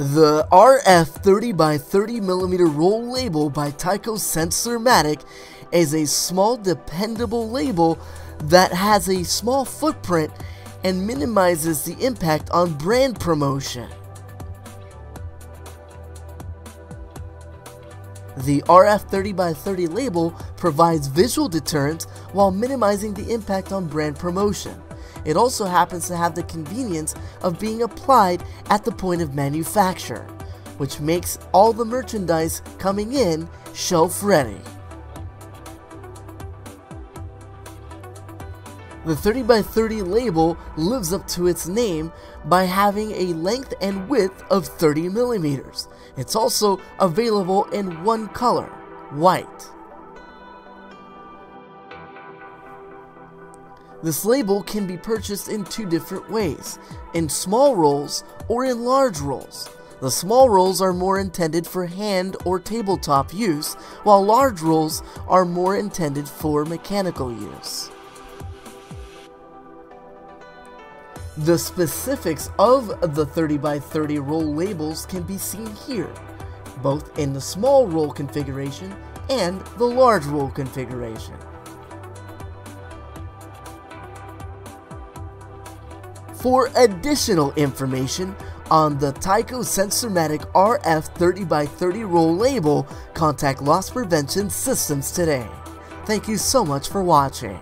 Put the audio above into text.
The RF 30 by 30 millimeter roll label by Tyco Sensormatic is a small dependable label that has a small footprint and minimizes the impact on brand promotion. The RF 30 by 30 label provides visual deterrence while minimizing the impact on brand promotion. It also happens to have the convenience of being applied at the point of manufacture, which makes all the merchandise coming in shelf ready. The 30 by 30 label lives up to its name by having a length and width of 30 millimeters. It's also available in one color, white. This label can be purchased in two different ways, in small rolls or in large rolls. The small rolls are more intended for hand or tabletop use, while large rolls are more intended for mechanical use. The specifics of the 30 by 30 roll labels can be seen here, both in the small roll configuration and the large roll configuration. For additional information on the Tyco Sensormatic RF 30x30 roll label, contact Loss Prevention Systems today. Thank you so much for watching.